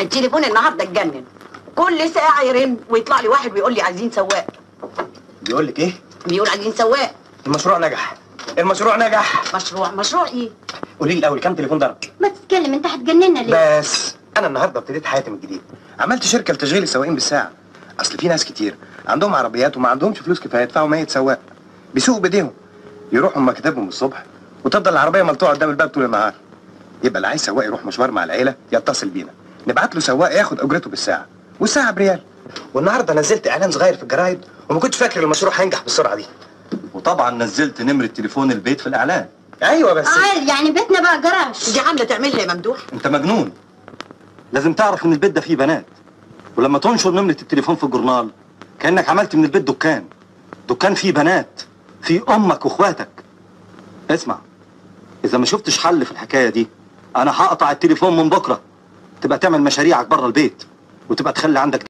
التليفون النهارده اتجنن. كل ساعة يرن ويطلع لي واحد ويقول لي عايزين سواق. بيقول لك إيه؟ بيقول عايزين سواق. المشروع نجح. المشروع نجح. مشروع؟ مشروع إيه؟ قولي لي الأول كام تليفون ضرب؟ ما تتكلم أنت هتجننا ليه؟ بس أنا النهارده ابتديت حياتي من جديد. عملت شركة لتشغيل السواقين بالساعة. أصل في ناس كتير عندهم عربيات وما عندهمش فلوس كفاية يدفعوا 100 سواق. بيسوقوا بإيديهم. يروحوا مكاتبهم الصبح وتفضل العربية ملطوعة قدام الباب طول النهار. يبقى اللي عايز سواق يروح مشوار مع العيلة يتصل بينا. نبعت له سواق ياخد أجرته بالساعة والساعة بريال. والنهاردة نزلت إعلان صغير في الجرايد وما كنتش فاكر المشروع هينجح بالسرعة دي. وطبعا نزلت نمرة تليفون البيت في الإعلان. أيوه بس. عال يعني بيتنا بقى جراج. دي عامله تعمل لي يا ممدوح. أنت مجنون. لازم تعرف إن البيت ده فيه بنات. ولما تنشر نمرة التليفون في الجورنال كأنك عملت من البيت دكان. دكان فيه بنات فيه أمك وإخواتك. اسمع إذا ما شفتش حل في الحكاية دي أنا هقطع التليفون من بكرة. تبقى تعمل مشاريعك بره البيت وتبقى تخلي عندك